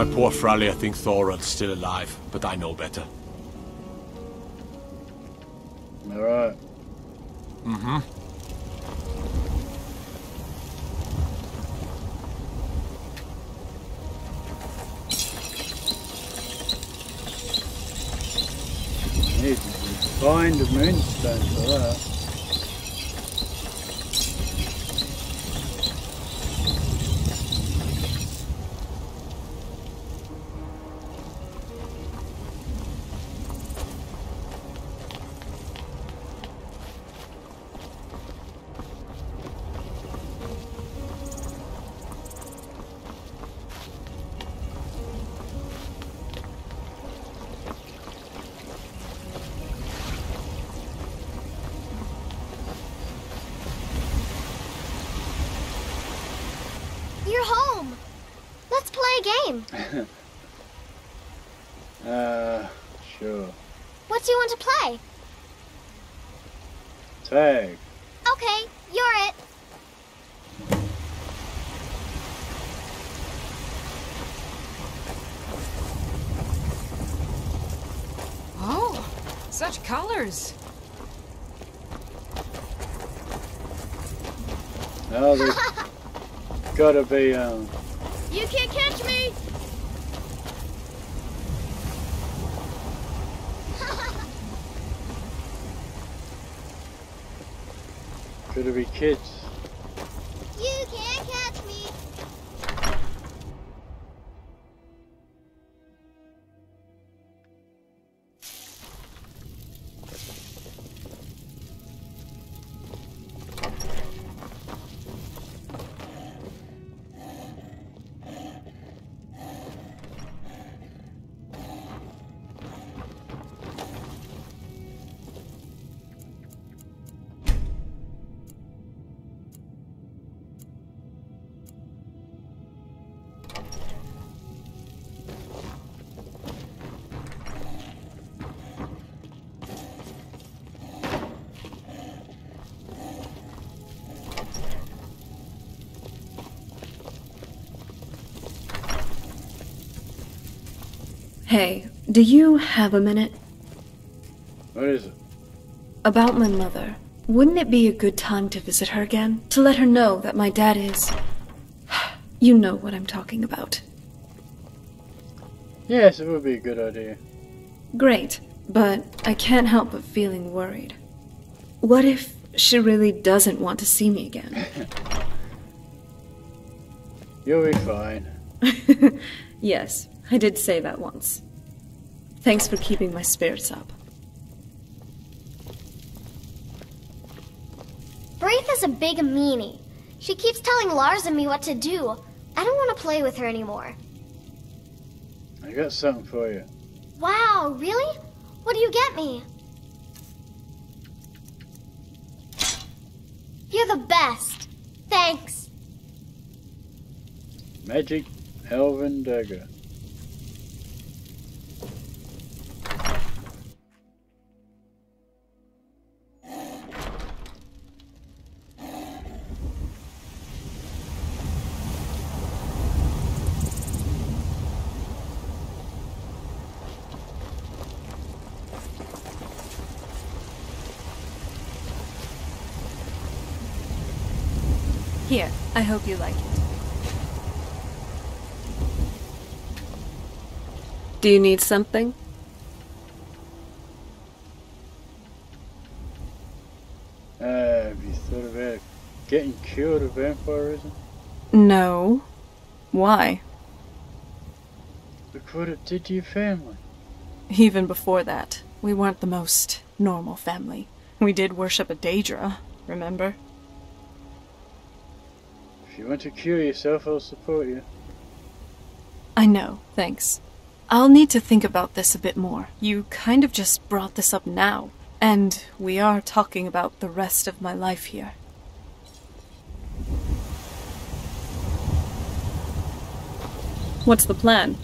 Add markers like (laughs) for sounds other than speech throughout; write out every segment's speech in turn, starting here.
My poor Fralia thinks Thorald's still alive, but I know better. Alright. Mm-hmm. Need to find a moonstone for that. Play game. (laughs) uh, sure. What do you want to play? Tag. Okay, you're it. Oh, such colors. Oh, there's (laughs) gotta be, um, You can't catch me. Gotta be kids. Hey, do you have a minute? What is it? About my mother. Wouldn't it be a good time to visit her again? To let her know that my dad is. (sighs) You know what I'm talking about. Yes, it would be a good idea. Great, but I can't help but feeling worried. What if she really doesn't want to see me again? (laughs) You'll be fine. (laughs) yes, I did say that once. Thanks for keeping my spirits up. Braith is a big meanie. She keeps telling Lars and me what to do. I don't want to play with her anymore. I got something for you. Wow, really? What do you get me? You're the best. Thanks. Magic Elven Dagger. I hope you like it. Do you need something? Uh, have you thought about getting cured of vampirism? No. Why? Look what it did to your family. Even before that, we weren't the most normal family. We did worship a Daedra, remember? If you want to cure yourself, I'll support you. I know, thanks. I'll need to think about this a bit more. You kind of just brought this up now, and we are talking about the rest of my life here. What's the plan?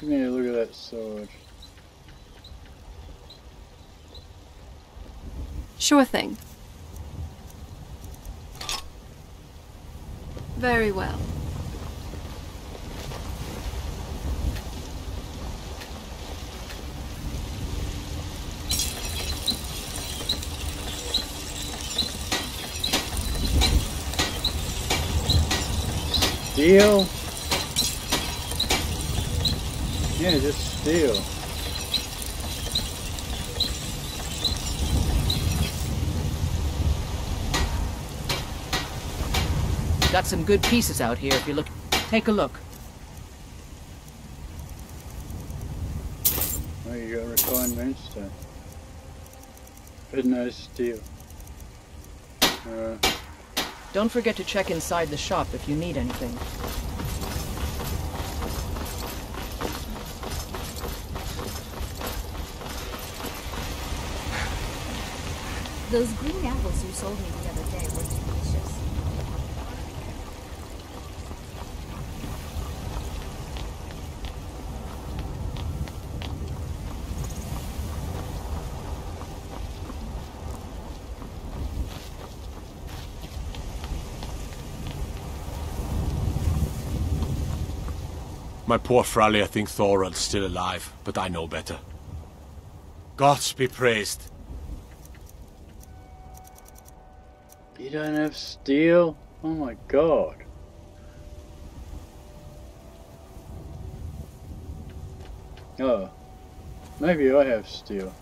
Give me a look at that sword. Sure thing. Very well. Deal? Yeah, just steel. Got some good pieces out here if you look. Take a look. Oh, you got refined moonstone. But no steel. Uh, Don't forget to check inside the shop if you need anything. Those green apples you sold me the other day were My poor Fralia think Thorald's still alive, but I know better. Gods be praised. you don't have steel? Oh my god. Oh. Maybe I have steel.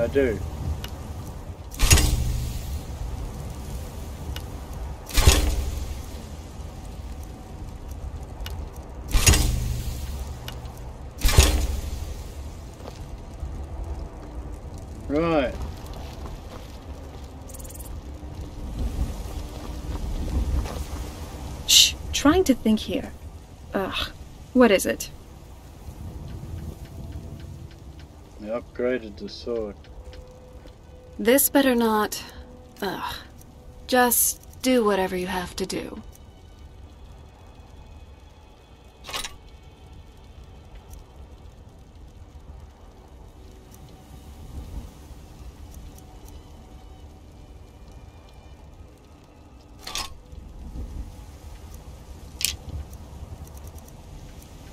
I do. Right. Shh, trying to think here. Ugh, what is it? I upgraded the sword. This better not. Ugh. Just do whatever you have to do.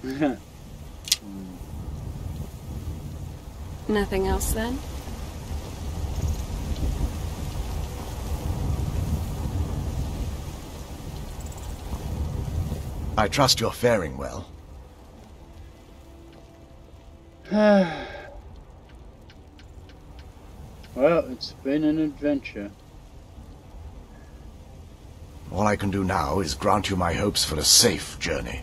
(laughs) Nothing else then? I trust you're faring well. (sighs) well, it's been an adventure. All I can do now is grant you my hopes for a safe journey.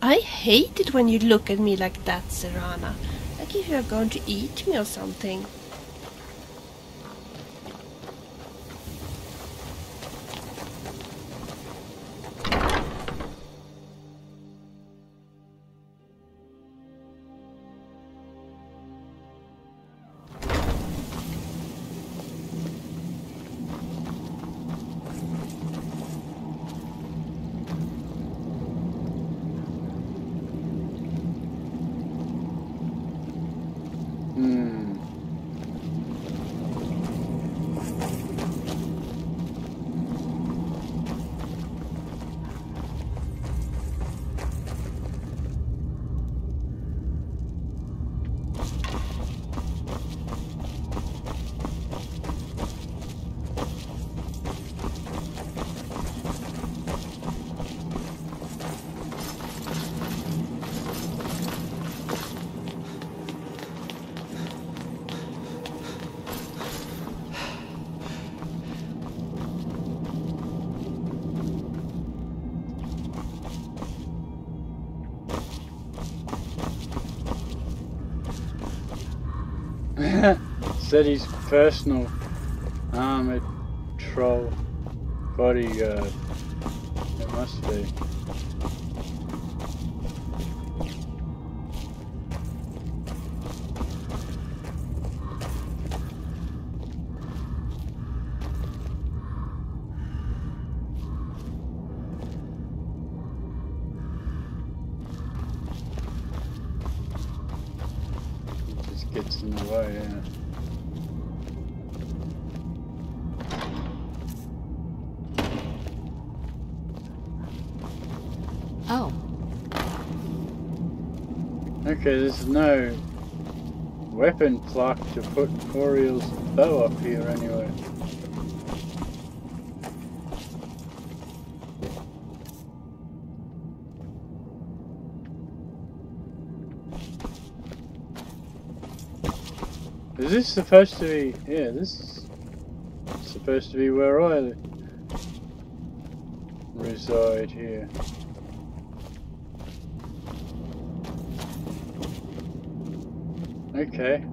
I hate it when you look at me like that, Serana. Like if you're going to eat me or something. He's personal armored troll bodyguard. It must be. Just gets in the way, yeah. Okay, there's no weapon clock to put Auriel's bow up here anyway. Is this supposed to be... Yeah, this is supposed to be where I reside here. Okay.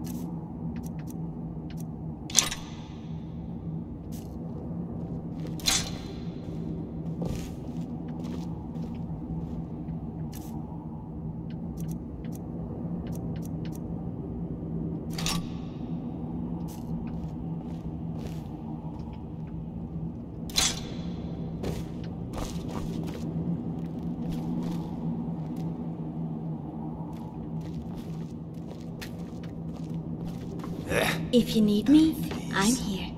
If you need me, I'm here.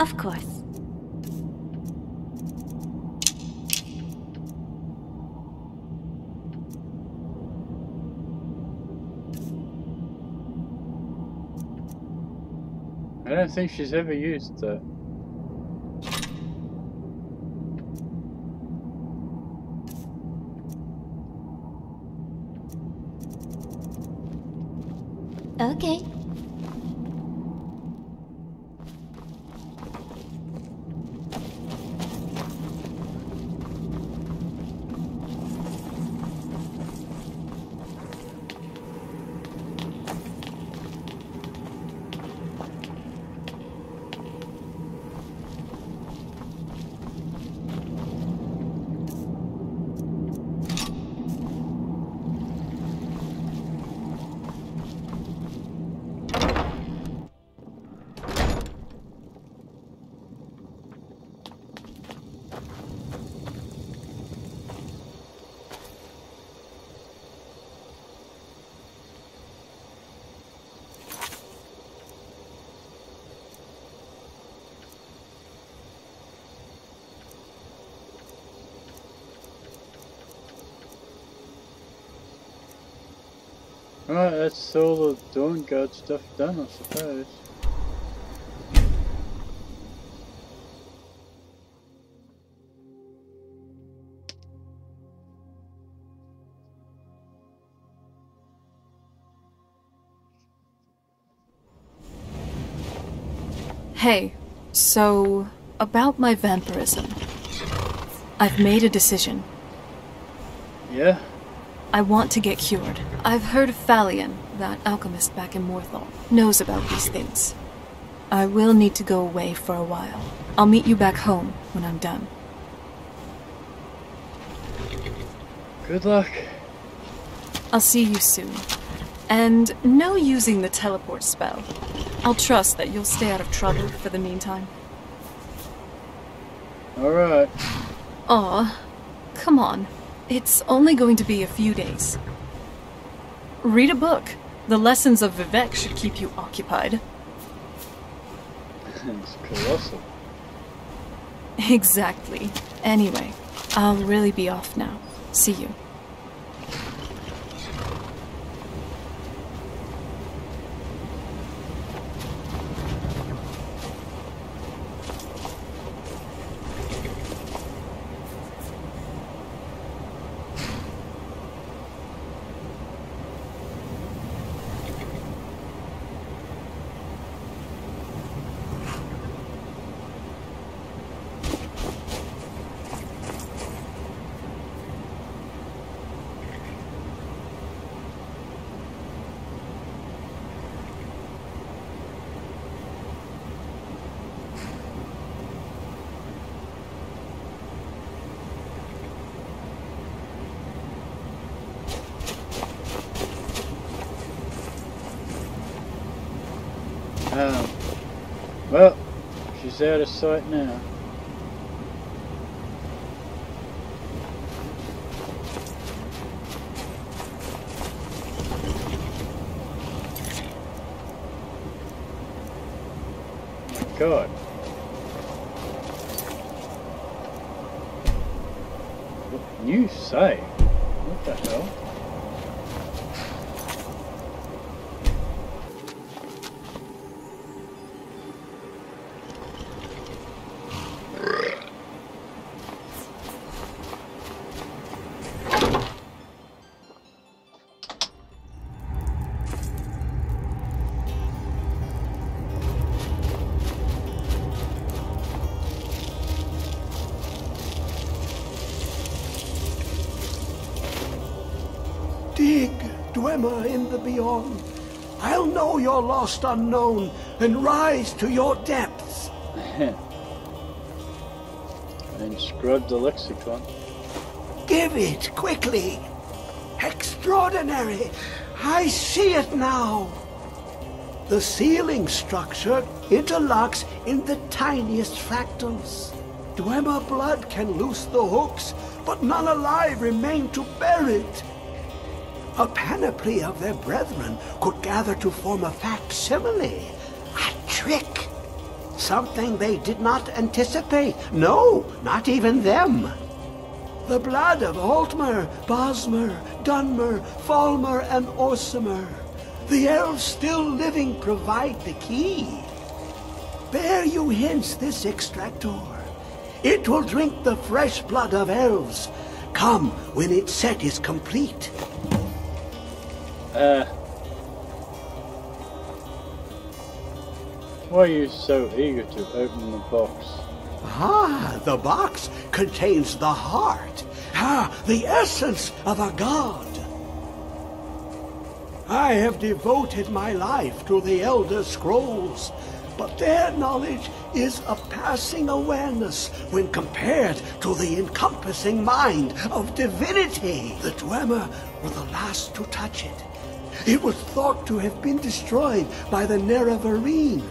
Of course. I don't think she's ever used that. Okay. Alright, that's all the Dawnguard stuff done, I suppose. Hey, so about my vampirism. I've made a decision. Yeah? I want to get cured. I've heard Falion, that alchemist back in Morthal, knows about these things. I will need to go away for a while. I'll meet you back home when I'm done. Good luck. I'll see you soon. And no using the teleport spell. I'll trust that you'll stay out of trouble for the meantime. Alright. Aw, come on. It's only going to be a few days. Read a book. The lessons of Vivec should keep you occupied. it's colossal. Exactly. Anyway, I'll really be off now. See you. She's out of sight now. In the beyond. I'll know your lost unknown and rise to your depths. (laughs) and scrub the lexicon. Give it quickly. Extraordinary. I see it now. The ceiling structure interlocks in the tiniest fractals. Dwemer blood can loose the hooks, but none alive remain to bear it. A panoply of their brethren could gather to form a facsimile, a trick. Something they did not anticipate. No, not even them. The blood of Altmer, Bosmer, Dunmer, Falmer, and Orsimer. The elves still living provide the key. Bear you hence this extractor. It will drink the fresh blood of elves. Come when its set is complete. Uh. Why are you so eager to open the box? Ah, the box contains the heart. Ah, the essence of a god. I have devoted my life to the Elder Scrolls, but their knowledge is a passing awareness when compared to the encompassing mind of divinity. The Dwemer were the last to touch it. It was thought to have been destroyed by the Nerevarine,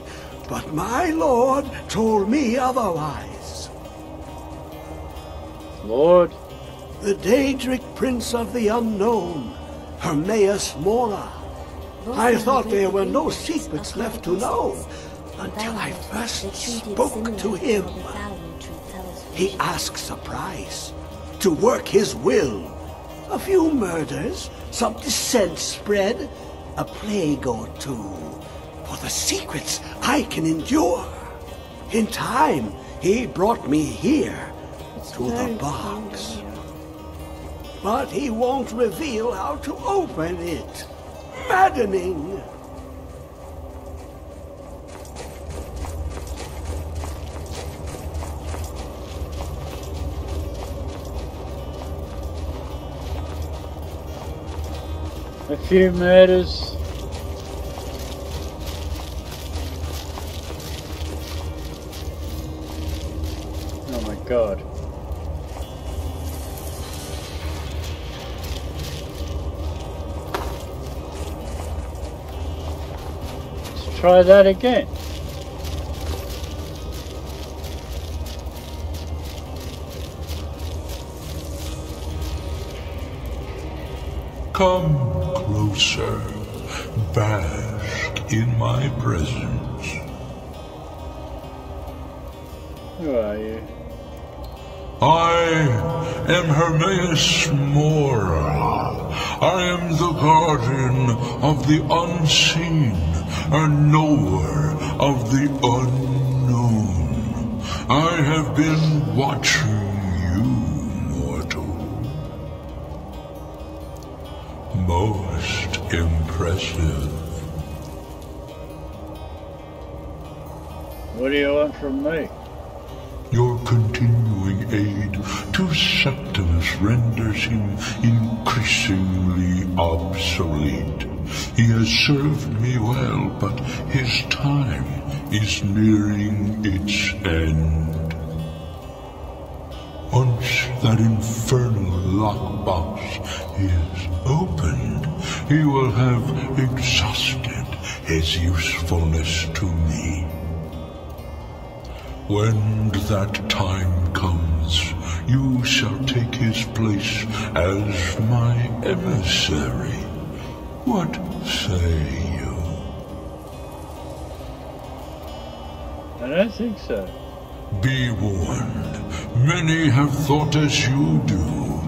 but my lord told me otherwise. Lord? The Daedric Prince of the Unknown, Hermaeus Mora. I thought there were no secrets left to know until I first spoke to him. He asks a price to work his will. A few murders, some dissent spread, a plague or two. For the secrets I can endure. In time, he brought me here to the box. But he won't reveal how to open it. Maddening. A few murders. Oh my god. Let's try that again. Come closer. Bask in my presence. Who are you? I am Hermaeus Mora. I am the guardian of the unseen, a knower of the unknown. I have been watching you, mortal. Most impressive. What do you want from me? Your continuing aid to Septimus renders him increasingly obsolete. He has served me well, but his time is nearing its end. Once that infernal lockbox is opened, he will have exhausted his usefulness to me. When that time comes, you shall take his place as my emissary. What say you? I don't think so. Be warned, many have thought as you do.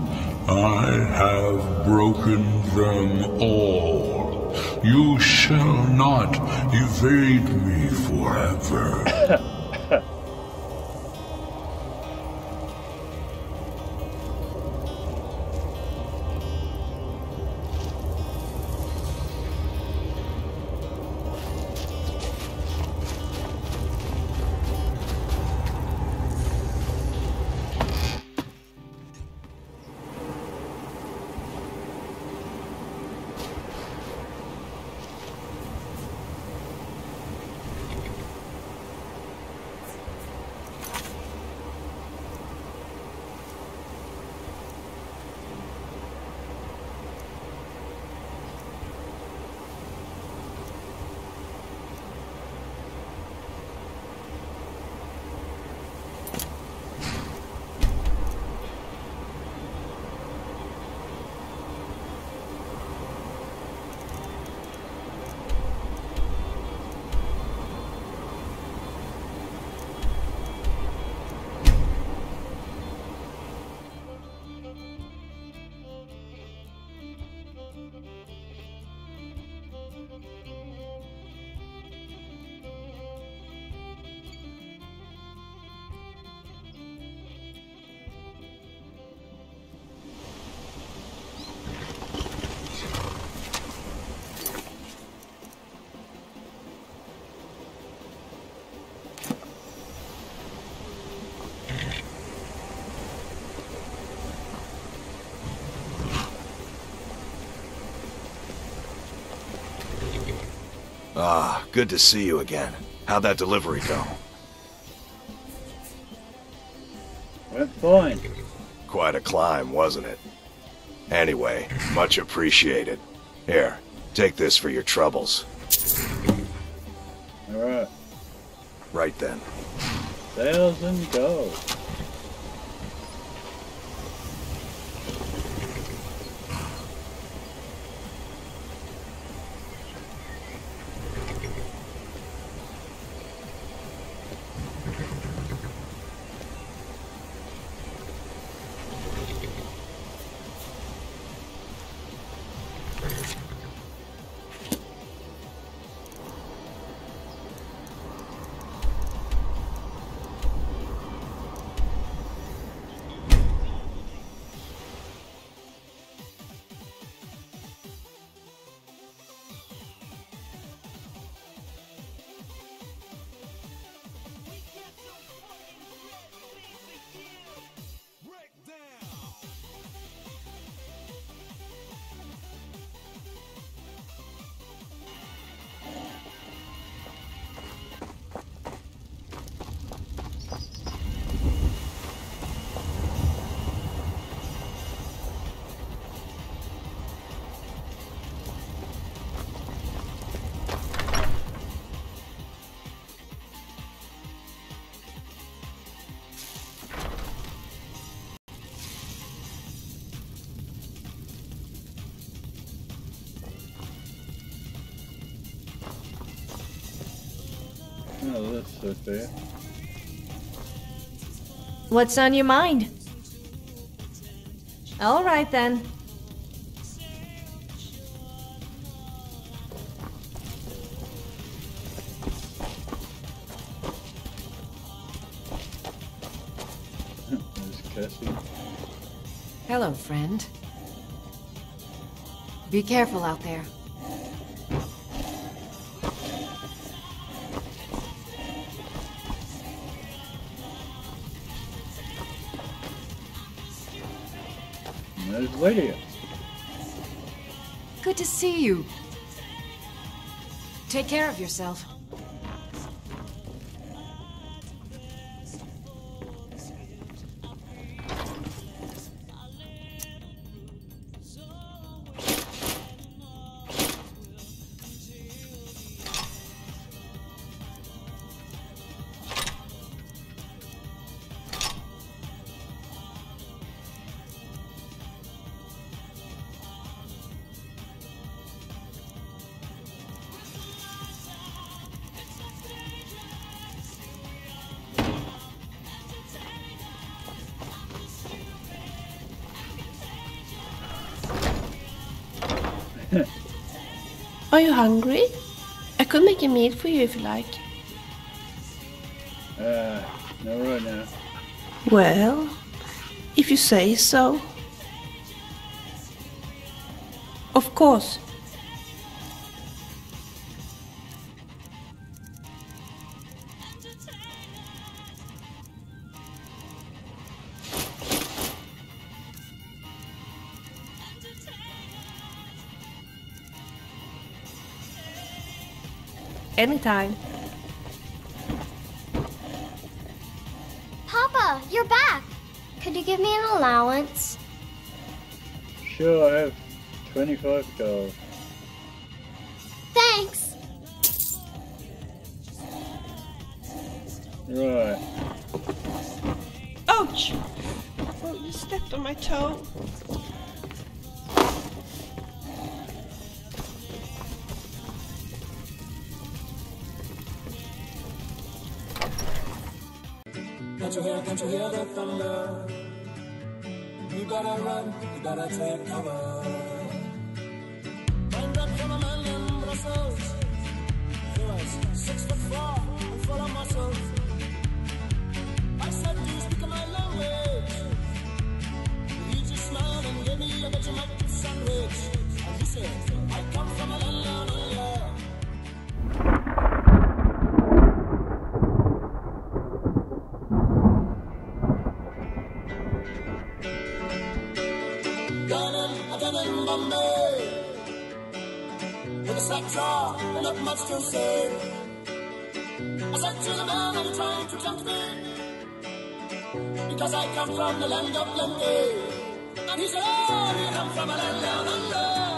I have broken them all. You shall not evade me forever. (laughs) good to see you again. How'd that delivery go? Went fine. Quite a climb, wasn't it? Anyway, much appreciated. Here, take this for your troubles. Alright. Right then. Thousand gold. That's so fair. What's on your mind? All right then. Hello, friend. Be careful out there. There's Lydia. Good to see you. Take care of yourself. Are you hungry? I could make a meal for you if you like. Uh, not right now. Well, if you say so. Of course. Anytime. Papa, you're back. Could you give me an allowance? Sure, I have 25 gold. Thanks. Right. Ouch! Oh, you stepped on my toe. Can't you hear, can't you hear the thunder? You gotta run, you gotta take cover. In Bombay. With a slack jaw and not much to say. I said to the man, are you trying to tempt me? Because I come from the land of plenty. And he said, oh, you come from a land down under.